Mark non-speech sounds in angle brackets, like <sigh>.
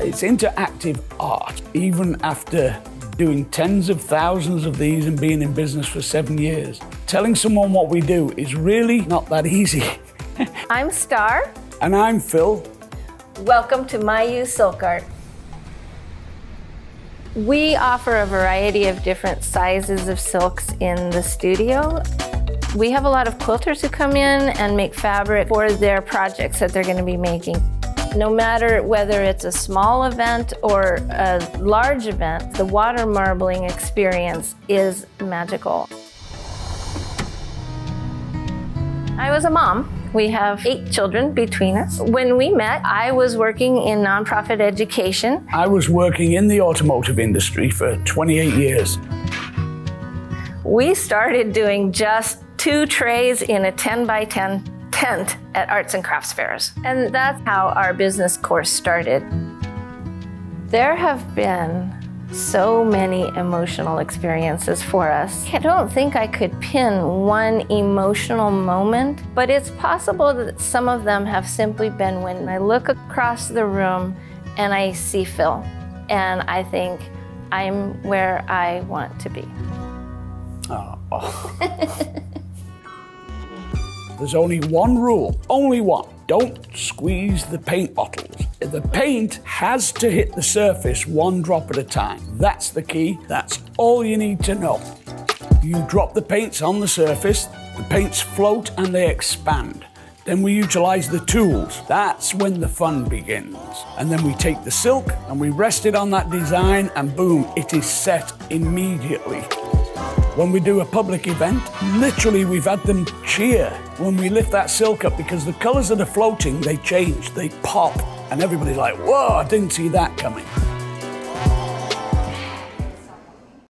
It's interactive art. Even after doing tens of thousands of these and being in business for seven years, telling someone what we do is really not that easy. <laughs> I'm Star. And I'm Phil. Welcome to Mayu Silk Art. We offer a variety of different sizes of silks in the studio. We have a lot of quilters who come in and make fabric for their projects that they're going to be making. No matter whether it's a small event or a large event, the water marbling experience is magical. I was a mom. We have eight children between us. When we met, I was working in nonprofit education. I was working in the automotive industry for 28 years. We started doing just two trays in a 10 by 10 tent at arts and crafts fairs. And that's how our business course started. There have been so many emotional experiences for us. I don't think I could pin one emotional moment, but it's possible that some of them have simply been when I look across the room and I see Phil and I think I'm where I want to be. Oh. <laughs> <laughs> There's only one rule, only one. Don't squeeze the paint bottles. The paint has to hit the surface one drop at a time. That's the key. That's all you need to know. You drop the paints on the surface, the paints float and they expand. Then we utilize the tools. That's when the fun begins. And then we take the silk and we rest it on that design and boom, it is set immediately. When we do a public event, literally we've had them cheer when we lift that silk up because the colours that are floating, they change, they pop, and everybody's like, whoa, I didn't see that coming.